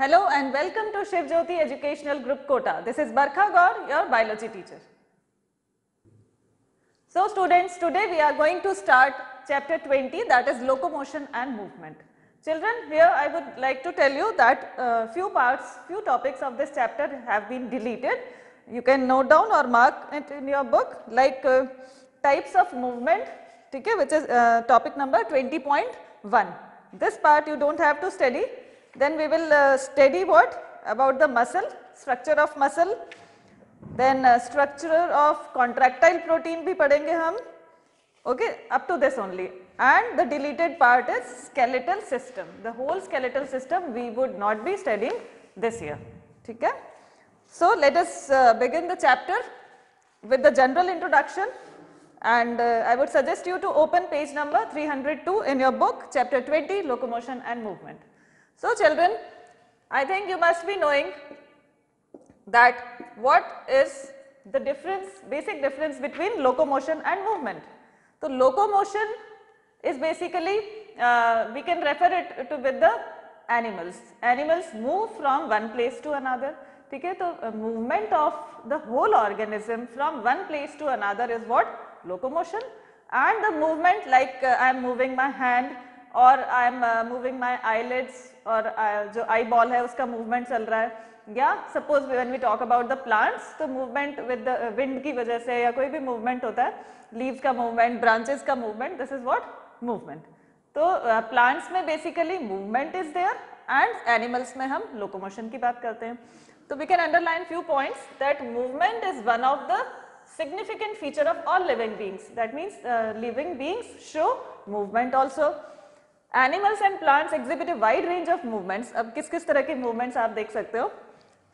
Hello and welcome to Shiv Jyoti Educational Group Kota. This is Barkha Gaur, your biology teacher. So students, today we are going to start chapter 20 that is locomotion and movement. Children, here I would like to tell you that uh, few parts, few topics of this chapter have been deleted. You can note down or mark it in your book like uh, types of movement, okay, which is uh, topic number 20.1. This part you don't have to study. Then we will uh, study what? About the muscle, structure of muscle, then uh, structure of contractile protein भी पढ़ेंगे हम okay up to this only and the deleted part is skeletal system the whole skeletal system we would not be studying this year ठीक है so let us uh, begin the chapter with the general introduction and uh, I would suggest you to open page number 302 in your book chapter 20 locomotion and movement so children I think you must be knowing that what is the difference, basic difference between locomotion and movement. So locomotion is basically, uh, we can refer it to with the animals. Animals move from one place to another. ठीक है तो movement of the whole organism from one place to another is what locomotion and the movement like uh, I am moving my hand or I am moving my eyelids और uh, जो ball है उसका movement चल रहा है। या suppose when we talk about the plants तो movement with wind की वजह से या कोई भी मूवमेंट होता है लीव्स का मूवमेंट ब्रांचेस का movement this is what movement तो प्लांट्स uh, में basically movement is there and animals में हम लोकोमोशन की बात करते हैं। तो we can underline few points that movement is one of the feature of all living beings. That means uh, living beings show movement also. Animals and plants a wide range of movements. अब किस किस तरह के movements आप देख सकते हो?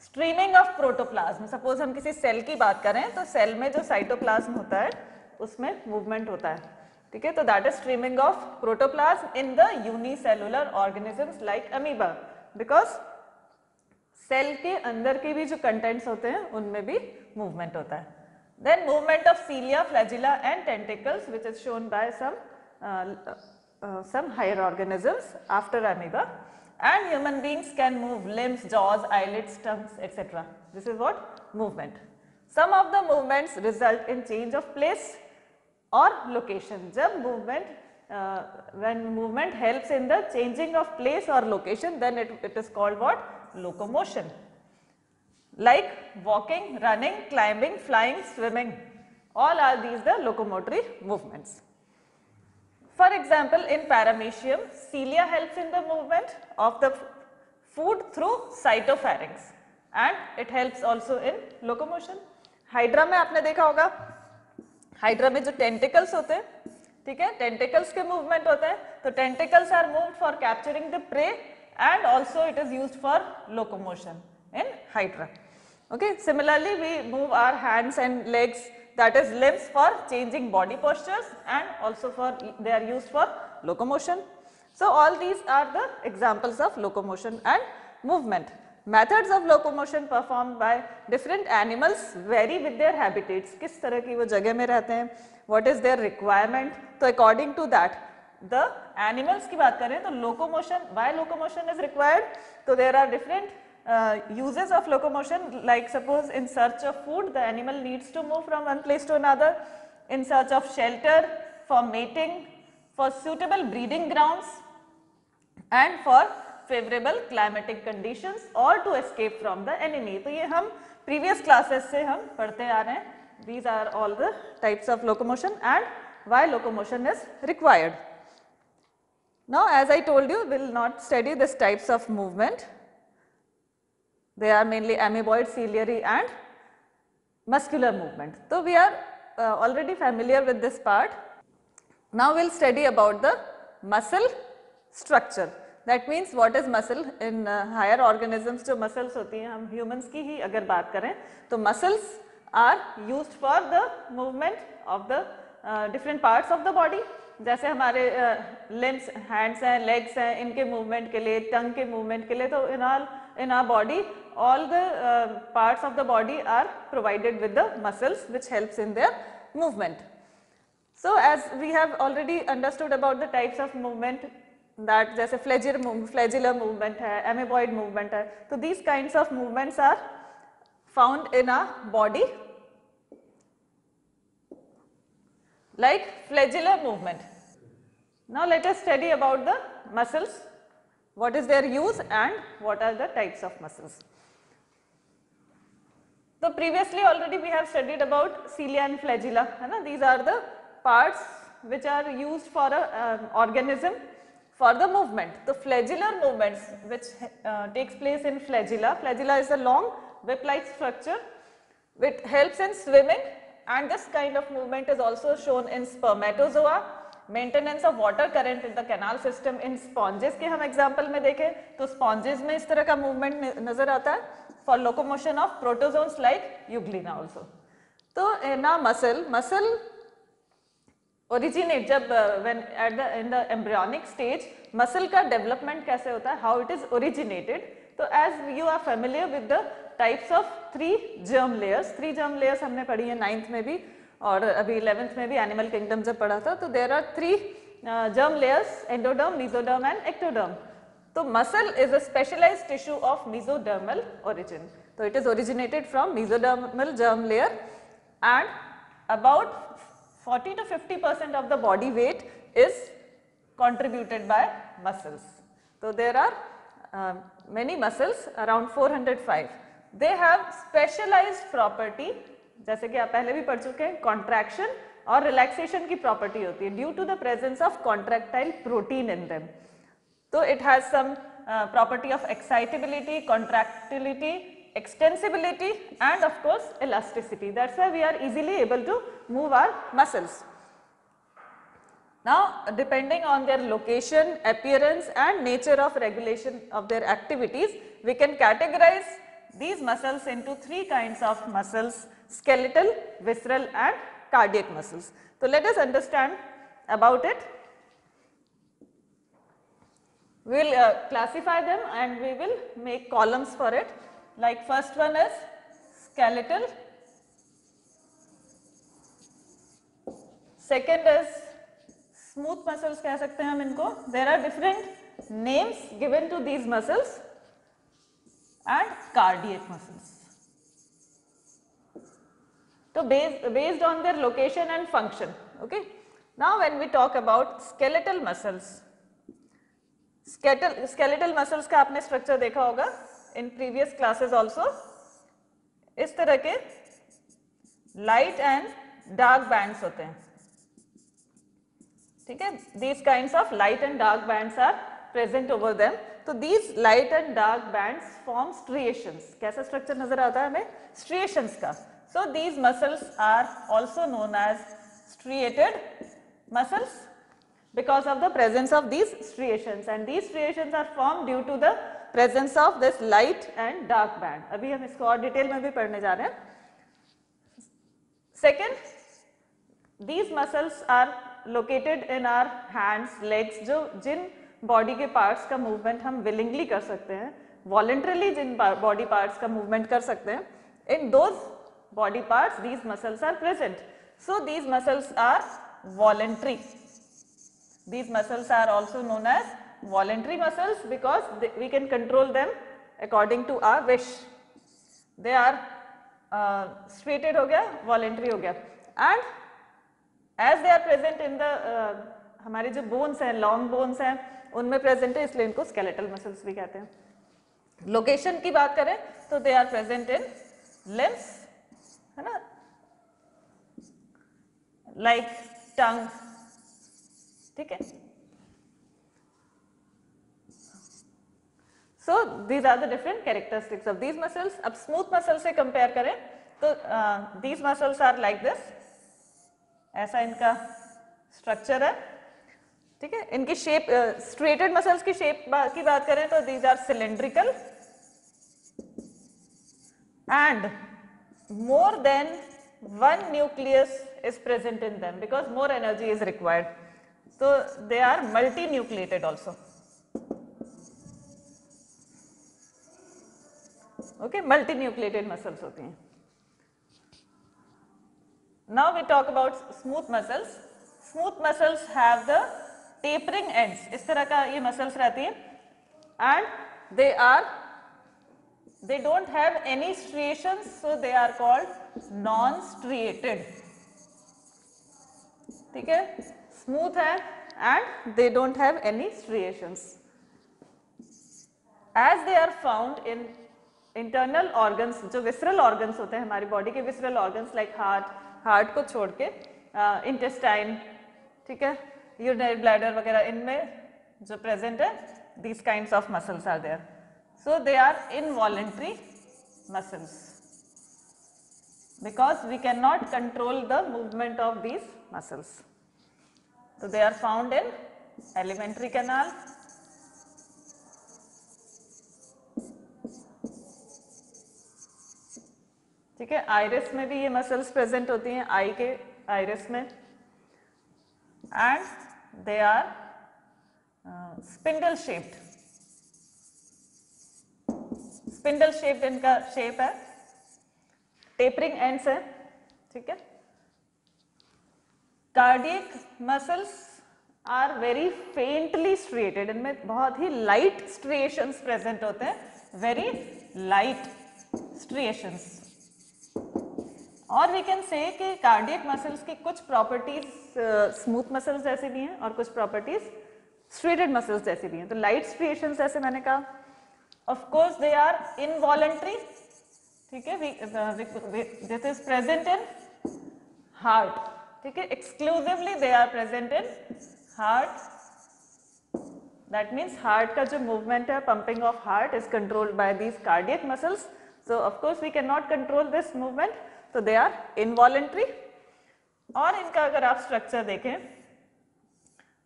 Streaming of protoplasm suppose हम किसी सेल की बात करें तो सेल में जो साइटोप्लाज्म होता है, उसमें मूवमेंट होता है। ठीक है? तो that is streaming of protoplasm in the unicellular organisms like amoeba because cell के अंदर के भी जो कंटेंट्स होते हैं, उनमें भी मूवमेंट होता है। Then movement of cilia flagella and tentacles which is shown by some some higher organisms after amoeba and human beings can move limbs, jaws, eyelids, tongues, etc. This is what movement. Some of the movements result in change of place or location. Jab movement, uh, when movement helps in the changing of place or location, then it, it is called what? Locomotion. Like walking, running, climbing, flying, swimming. All are these the locomotory movements. For example, in paramecium, cilia helps in the movement of the food through cytopharynx and it helps also in locomotion. Hydra में आपने देखा होगा hydra में जो tentacles होते हैं ठीक है टेंटिकल्स के मूवमेंट होते हैं तो tentacles are moved for capturing the prey and also it is used for locomotion in hydra okay similarly we move our hands and legs that is limbs for changing body postures and also for they are used for locomotion. So all these are the examples of locomotion and movement. Methods of locomotion performed by different animals vary with their habitats. किस तरह की वो जगह में रहते हैं what is their requirement तो according to that the animals की बात करें तो locomotion why locomotion is required तो there are different uh, uses of locomotion like suppose in search of food the animal needs to move from one place to another in search of shelter for mating for suitable breeding grounds and for favorable climatic conditions or to escape from the enemy तो ये हम previous classes से हम पढ़ते आ रहे हैं these are all the types of locomotion and why locomotion is required now as I told you we will not study this types of movement they are mainly amoeboid, ciliary and muscular movement. So, we are uh, already familiar with this part. Now, we will study about the muscle structure. That means what is muscle in uh, higher organisms जो muscles होती हैं हम humans की ही अगर बात करें तो muscles are used for the movement of the uh, different parts of the body. जैसे हमारे लिम्स हैंड्स हैं लेग्स हैं इनके मूवमेंट के लिए टंग के मूवमेंट के लिए तो in all in our body all the uh, parts of the body are provided with the muscles which helps in their movement. So as we have already understood about the types of movement that जैसे फ्लेजिर फ्लेजिलर movement है एमेबॉइड movement है तो these kind of movements are found in a body like flagellar movement. Now let us study about the muscles, what is their use and what are the types of muscles. So previously already we have studied about cilia and flagella, hai these are the parts which are used for a um, organism for the movement. The flagellar movements which uh, takes place in flagella, flagella is a long whip-like structure which helps in swimming and this kind of movement is also shown in spermatozoa maintenance of water current in the canal system in sponges के हम example में देखें तो sponges में इस तरह का movement नज़र आता है। For locomotion of protozoans like euglena also तो ना मसल मसल ओरिजिनेट जब when at the in the embryonic stage muscle का डेवलपमेंट कैसे होता है? हाउ इट इज़ ओरिजिनेटेड तो as you are familiar with the types of three germ layers three germ layers हमने पढ़ी है नाइन्थ में भी। और अभी इलेवेंथ में भी एनिमल किंगडम जब पढ़ा था तो there are three germ layers endoderm mesoderm and ectoderm तो muscle is a specialise tissue of mesodermal origin तो it is originated from mesodermal germ layer and about 40 to 50 percent of the body weight is contributed by muscles. So there are uh, many muscles around 405. They have specialised property जैसे कि आप पहले भी पढ़ चुके हैं contraction और relaxation की प्रॉपर्टी होती है due to the presence of contractile protein in them तो it has some property of excitability contractility extensibility and of course elasticity that's we are easily able to move our muscles now, depending on their location, appearance, and nature of regulation of their activities, we can categorize these muscles into three kinds of muscles skeletal, visceral and cardiac muscles. So, let us understand about it. We will uh, classify them and we will make columns for it like first one is skeletal, second is smooth muscles कह सकते हैं हम इनको. There are different names given to these muscles And cardiac muscles. So, based, based on their location and function. Okay. Now, when we talk about skeletal muscles, skeletal, skeletal muscles का आपने structure देखा होगा in previous classes also. इस तरह के light and dark bands होते हैं ठीक है these kinds of light and dark bands are present over them तो these light and dark bands form striations कैसा स्ट्रक्चर नजर आता है हमें स्ट्रिएशंस का so these muscles are also known as striated muscles because of the presence of these striations and these striations are formed due to the presence of this light and dark band अभी हम इसको और detail में भी पढ़ने जा रहे हैं second these muscles are located in our hands legs जो जिन बॉडी के पार्ट्स का मूवमेंट हम विलिंगली कर सकते हैं वॉलेंट्रली जिन बॉडी पार्ट्स का मूवमेंट कर सकते हैं इन दो body parts these muscles are present so these muscles are voluntary these muscles are also known as voluntary muscles because we can control them according to our wish they are striated हो गया voluntary हो गया. And as they are present in the हमारे जो bones हैं long bones हैं उनमें present है, इसलिए इनको स्केलेटल मसल्स भी कहते हैं। लोकेशन की बात करें तो they are present in limbs है ना? लाइक टंग ठीक है? So these are the different characteristics of these muscles अब स्मूथ मसल से कंपेयर करें तो these muscles are like this ऐसा इनका स्ट्रक्चर है। ठीक है? इनकी शेप स्ट्रेटेड uh, मसल्स की शेप की बात करें तो these are cylindrical and more than one nucleus is present in them because more energy is required तो they are multi nucleated also okay multi nucleated muscles होती हैं. Now we talk about smooth muscles smooth muscles have the tapering end इस तरह का ये muscles रहती है। And they are they don't have any striation so they are called non striated ठीक है? स्मूथ है and they don't have any striation as they are found in internal organs जो विसरल ऑर्गन होते हैं हमारी body के visceral organ like heart heart को छोड़ के uh, इंटेस्टाइन ठीक है? यूरिनरी ब्लैडर वगैरह इनमें जो प्रेजेंट है these kind of muscles are there So they are involuntary muscles because we cannot control the movement of these muscles. So they are found in alimentary canal, ठीक है iris में भी ये muscles present होती हैं eye के iris में and they are spindle shaped spindle shape इनका शेप है. टेपरिंग एंड्स है. ठीक है? Cardiac muscles are very faintly striated इनमें बहुत ही लाइट स्ट्रिएशंस प्रेजेंट होते हैं. वेरी लाइट स्ट्रिएशंस और वी कैन से कि कार्डियक मसल्स की कुछ प्रॉपर्टीज़ स्मूथ मसल्स जैसे भी हैं और कुछ प्रॉपर्टीज़ स्ट्रीटेड मसल्स जैसे भी हैं। तो लाइट स्ट्रिएशन जैसे मैंने कहा। ऑफकोर्स दे आर इनवॉलेंट्री ठीक है? इन हार्ट ठीक है? Exclusively they are present in heart that means heart का जो मूवमेंट है pumping of heart is controlled by these cardiac muscles so of course we can not control this movement तो they are involuntary और इनका अगर आप structure देखें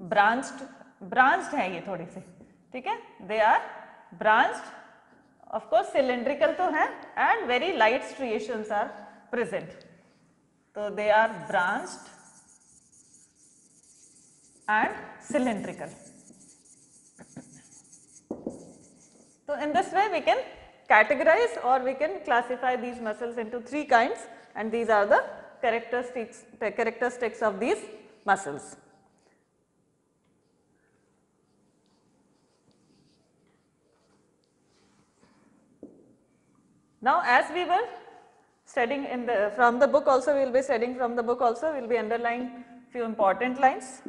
branch branch है ये थोड़ी सी, ठीक है? They are branched of course cylindrical तो है and very light striation are present तो they are branch and cylindrical तो in this way we can categorise और we can classify these muscles into three kind and these are the characteristics characteristics of these muscles Now as we were studying in the from the book also we will be studying from the book also we will be underlying few important lines.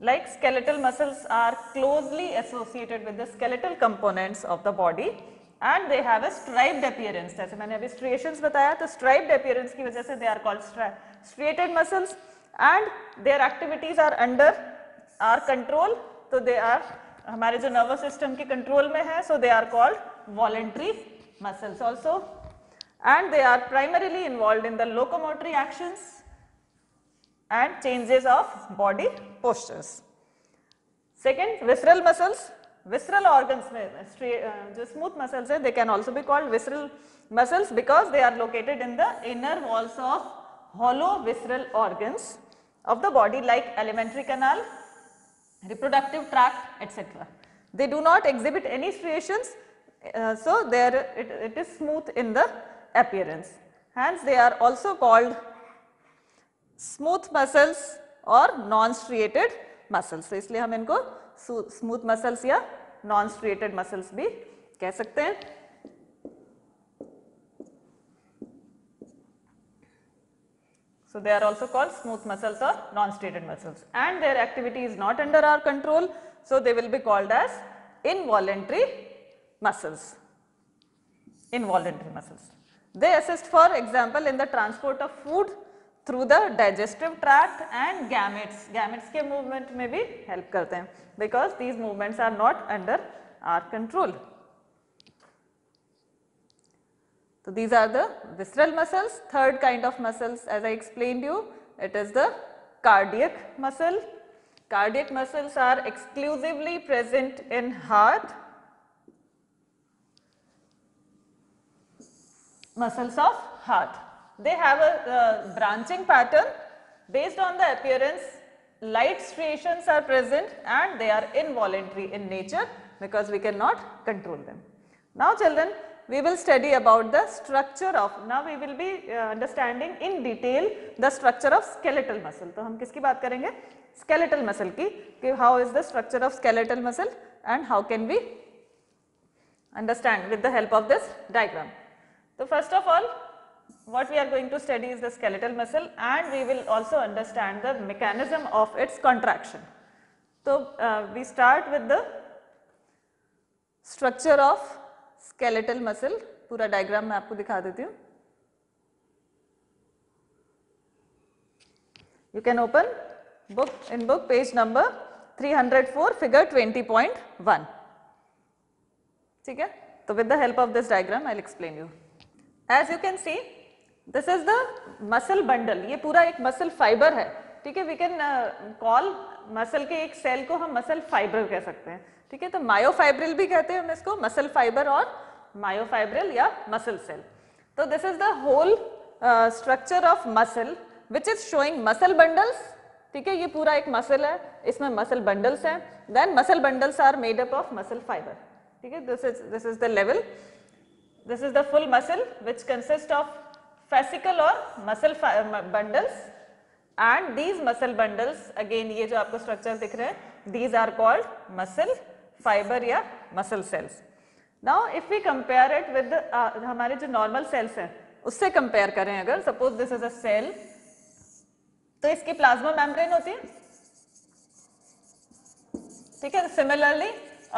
Like skeletal muscles are closely associated with the skeletal components of the body and they have a striped appearance. जैसे मैंने अभी striations बताया तो striped appearance की वजह से they are called striated muscles and their activities are under our control. तो they are हमारे जो nervous system के control में है so they are called voluntary muscles also and they are primarily involved in the locomotory actions and changes of body postures. Second visceral muscles, visceral organs में जो smooth muscles है they can also be called visceral muscles because they are located in the inner walls of hollow visceral organs of the body like alimentary canal, reproductive tract etc. They do not exhibit any striations uh, so there it, it is smooth in the appearance. Hence they are also called smooth muscles or non-striated muscles. So इसलिए हम इनको smooth muscles या non-striated muscles भी कह सकते हैं. So they are also called smooth muscles or non-striated muscles and their activity is not under our control. So they will be called as involuntary muscles, involuntary muscles. They assist for example in the transport of food through the digestive tract and gametes. Gametes के movement में भी help करते हैं because these movements are not under our control. So these are the visceral muscles. Third kind of muscles as I explained you, it is the cardiac muscle. Cardiac muscles are exclusively present in heart muscles of heart. They have a uh, branching pattern based on the appearance light striations are present and they are involuntary in nature because we cannot control them. Now children we will study about the structure of now we will be uh, understanding in detail the structure of skeletal muscle. तो हम किसकी बात करेंगे skeletal muscle ki, ki how is the structure of skeletal muscle and how can we understand with the help of this diagram. So first of all what we are going to study is the skeletal muscle and we will also understand the mechanism of its contraction. So uh, we start with the structure of skeletal muscle पूरा diagram मैं आपको दिखा देती हूँ You can open book in book page number 304 figure 20.1. ठीक है तो with the help of this diagram I'll explain you. As you can see this is the muscle bundle ये पूरा एक मसल फाइबर है। ठीक है वी कैन कॉल मसल के एक सेल को हम मसल फाइबर कह सकते हैं। ठीक है तो मायोफाइब्रिल भी कहते हैं हम इसको मसल फाइबर और मायोफाइब्रिल या मसल सेल तो this is the whole structure of muscle which is showing muscle bundles ठीक है, ये पूरा एक मसल है, इसमें मसल बंडल्स हैं। Then muscle bundles are made up of muscle fibre ठीक है this is this is the level this is the full muscle which consist of fascicle और muscle bundles and these muscle bundles again ये जो आपको structure दिख रहे हैं these are called muscle fibre या muscle cells now if we compare it with हमारे जो नॉर्मल सेल्स हैं, उससे कंपेयर करें अगर suppose this is a cell तो इसकी प्लाज्मा मेम्ब्रेन होती है। ठीक है similarly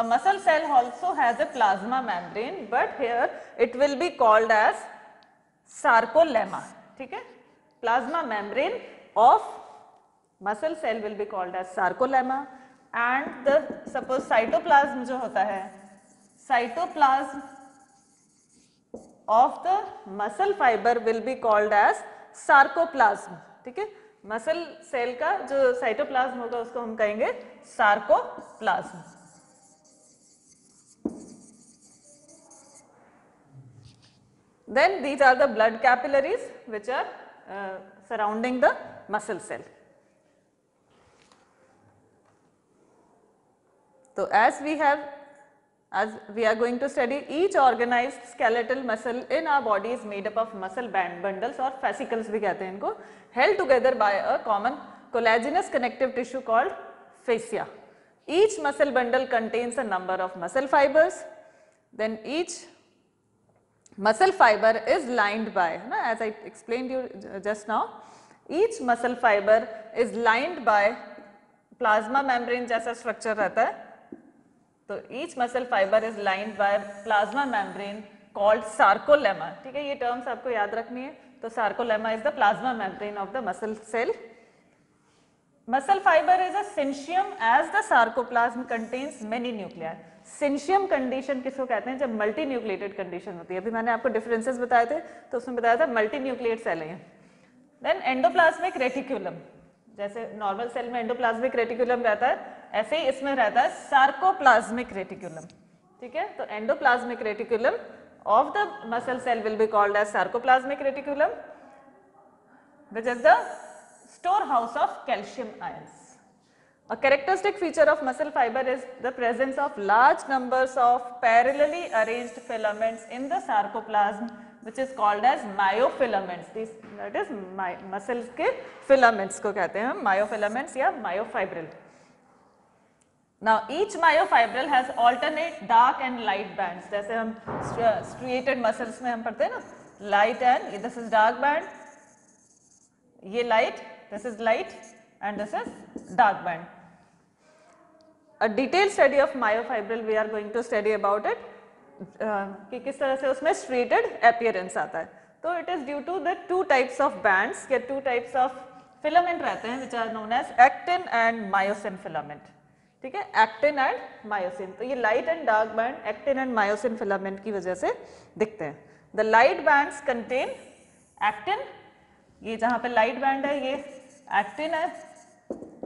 muscle cell also has a plasma membrane, but here it will be called as sarcolemma ठीक है plasma membrane of muscle cell will be called as sarcolemma and the suppose cytoplasm जो होता है cytoplasm of the muscle fiber will be called as sarcoplasm ठीक है muscle cell का जो cytoplasm होगा उसको हम कहेंगे sarcoplasm then these are the blood capillaries which are uh, surrounding the muscle cell so as we have as we are going to study each organized skeletal muscle in our body is made up of muscle band bundles or fascicles भी कहते हैं इनको held together by a common collagenous connective tissue called fascia. Each muscle bundle contains a number of muscle fibers then each muscle fiber is lined by na, as I explained you just now each muscle fiber is lined by plasma membrane जैसा structure रहता है तो each muscle fiber is lined by plasma membrane called sarcolemma ठीक है ये terms आपको याद रखनी है तो sarcolemma is the plasma membrane of the muscle cell muscle fiber is a syncytium as the sarcoplasm contains many nuclei syncytium condition किसको कहते हैं? जब मल्टी न्यूक्लिएटेड कंडीशन होती है। अभी मैंने आपको डिफरेंसेस बताए थे तो उसमें बताया था मल्टी न्यूक्लिएट सेल है। देन एंडोप्लाज्मिक रेटिकुलम जैसे नॉर्मल सेल में एंडोप्लाज्मिक रेटिकुलम रहता है, ऐसे ही इसमें रहता है सार्कोप्लाज्मिक रेटिकुलम ठीक है? तो endoplasmic reticulum of the muscle cell will be called as sarcoplasmic reticulum which is the storehouse of calcium ions. A characteristic feature of muscle fiber is the presence of large numbers of parallelly arranged filaments in the sarcoplasm which is called as myofilaments. These that is my, muscles के filaments को कहते हैं myofilaments या myofibril. Now each myofibril has alternate dark and light bands. जैसे हम striated muscles में हम पढ़ते हैं ना light and this is dark band, ये light, this is light and this is dark band. A detailed study of myofibril we are going to study about it uh, कि किस तरह से उसमें striated appearance आता है. तो it is due to the two types of bands या two types of filament रहते हैं which are known as actin and myosin filament. ठीक है एक्टिन एंड मायोसिन तो ये light and dark band actin and myosin filament की वजह से दिखते हैं the light bands contain actin ये जहाँ पे लाइट बैंड है ये एक्टिन है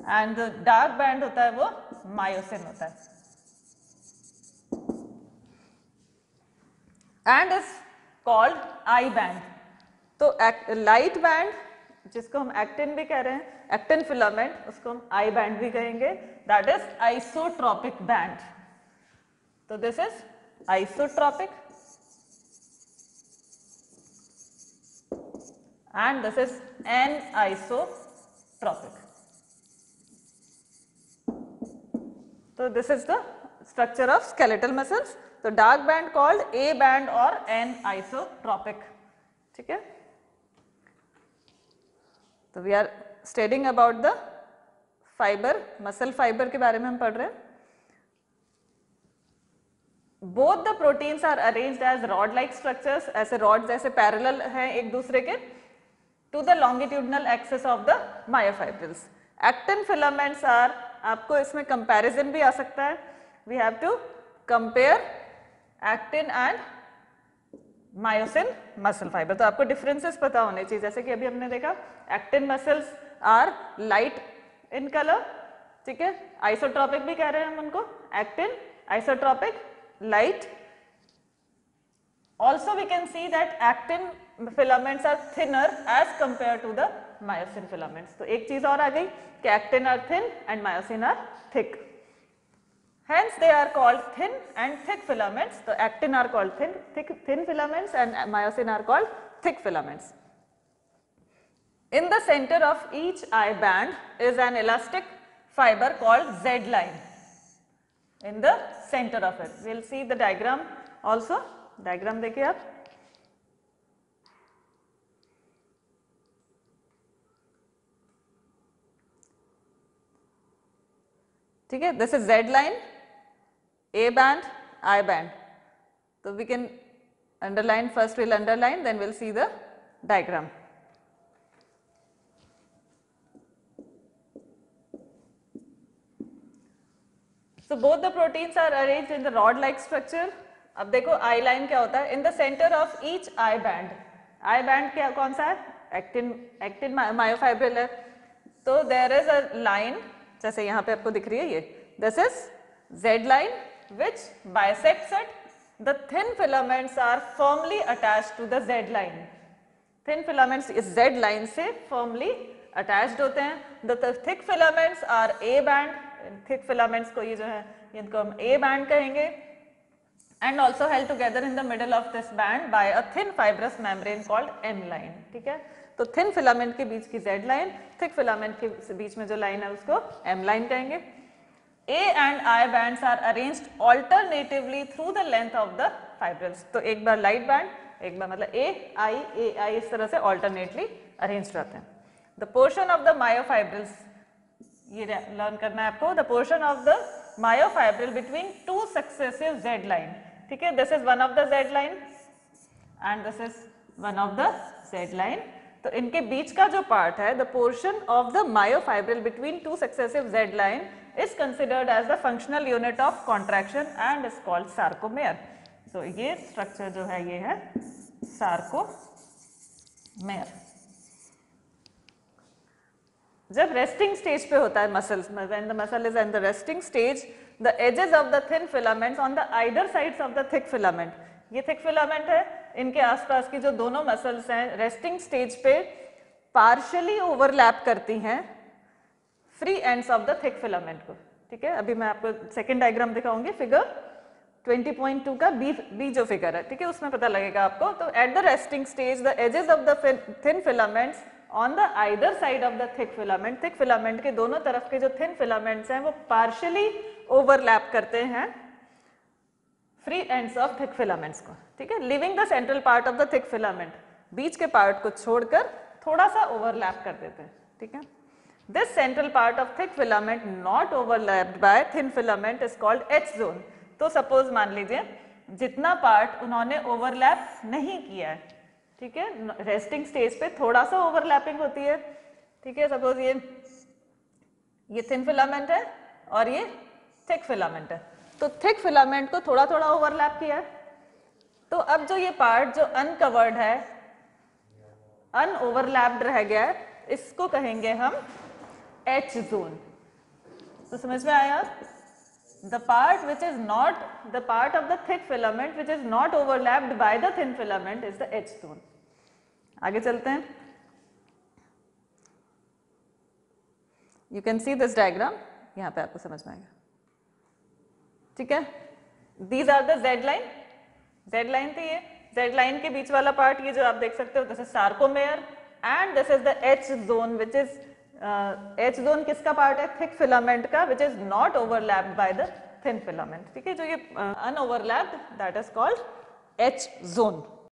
एंड द डार्क बैंड होता है वो मायोसिन होता है। And is called I band तो लाइट बैंड जिसको हम एक्टिन भी कह रहे हैं एक्टिन फिलामेंट उसको हम आई बैंड भी कहेंगे। दैट इज़ आइसोट्रॉपिक बैंड तो this is isotropic and this is anisotrophic So this is the structure of skeletal muscles. So dark band called A band or N isotropic. ठीक है तो we are studying about the fibre muscle fibre के बारे में हम पढ़ रहे हैं both the proteins are arranged as rod like structures ऐसे रॉड जैसे पैरेलल हैं एक दूसरे के to the longitudinal axis of the myofibrils actin filaments are आपको इसमें कंपैरिजन भी आ सकता है। We have to compare actin and myosin muscle fibre तो आपको डिफरेंसेस पता होने चाहिए। जैसे कि अभी हमने देखा actin muscles are light in colour ठीक है? आइसोट्रॉपिक भी कह रहे हैं हम उनको। Actin isotropic light. Also we can see that actin filaments are thinner as compared to the myosin filaments. तो एक चीज़ और आ गई कि are thin and myosin are thick. Hence they are called thin and thick filaments. So actin are called thin, thick, thin filaments and myosin are called thick filaments. In the center of each eye band is an elastic fiber called Z line in the center of it. We will see the diagram also. Diagram देखिए आप ठीक है? This is Z line A band I band तो we can underline first will underline then will see the diagram so both the proteins are arrange in the rod like structure अब देखो I line क्या होता है? In the centre of each I band I band क्या, कौन सा है? Actin actin है तो देर इज़ अ लाइन जैसे यहाँ पे आपको दिख रही है ये। This is Z line which bisects it the thin filaments are firmly attach to the Z line thin filaments इस जेड लाइन से फर्मली अटैच्ड होते हैं। The thick filaments are A band thick filaments को ये जो है, इनको हम ए बैंड कहेंगे। And also held together in the middle of this band by a thin fibrous membrane called M line ठीक है? तो थिन फिलामेंट के बीच की जेड लाइन थिक फिलामेंट के बीच में जो लाइन है उसको एम लाइन कहेंगे। A and I bands are arranged alternatively through the length of the fibrils तो एक बार लाइट बैंड एक बार मतलब ए आई ए आई इस तरह से ऑल्टरनेटली अरेंज रहते हैं। The portion of the myofibrils ये लर्न करना है आपको। The portion of the myofibril between two successive Z line ठीक है? This is one of the Z line and this is one of the Z line तो इनके बीच का जो पार्ट है the portion of the myofibril between two successive Z line is considered as the functional unit of contraction and is called sarcomere तो ये structure जो है, ये है सार्कोमेयर जब रेस्टिंग स्टेज पे होता है muscles when the muscle is in the resting stage the edges of the thin filaments on the either sides of the thick filament ये थिक फिलामेंट है इनके आसपास की जो दोनों मसल्स हैं रेस्टिंग स्टेज पे पार्शियली ओवरलैप करती हैं free ends of the thick filament को। ठीक है? अभी मैं आपको सेकेंड डायग्राम दिखाऊँगी। फिगर 20.2 का बी बी जो फिगर है, ठीक है? उसमें पता लगेगा आपको। तो at the resting stage the edges of the thin filaments on the either side of the thick filament thick filament के दोनों तरफ़ के जो थिन फिलामेंट्स हैं, वो पार्शियली ओवरलैप करते हैं। Free ends of thick filaments को, ठीक है? Leaving the central part of the thick filament बीच के पार्ट को छोड़कर थोड़ा सा ओवरलैप कर देते हैं, ठीक है? This central part of thick filament not overlapped by thin filament is called H zone तो सपोज़ मान लीजिए, जितना पार्ट उन्होंने ओवरलैप नहीं किया है, ठीक है? रेस्टिंग स्टेज पे थोड़ा सा ओवरलैपिंग होती है, ठीक है? सपोज़ ये ये थिन फिलामेंट है और ये थिक फिलामेंट है। तो थिक फिलामेंट को थोड़ा थोड़ा ओवरलैप किया। तो अब जो ये पार्ट जो अनकवर्ड है अनओवरलैप्ड रह गया इसको कहेंगे हम एच जोन तो समझ में आया? The part which is not, the part of the thick filament which is not overlapped by the thin filament is the H zone. आगे चलते हैं। You can see this diagram यहाँ पे आपको समझ में आएगा। ठीक है? These are the Z line Z line थी ये जेड लाइन के बीच वाला पार्ट ये जो आप देख सकते हो this is sarcomere and this is the H zone which is H zone किसका पार्ट है? थिक फिलामेंट का which is not overlapped by the thin filament ठीक है? जो ये unoverlapped that is called H zone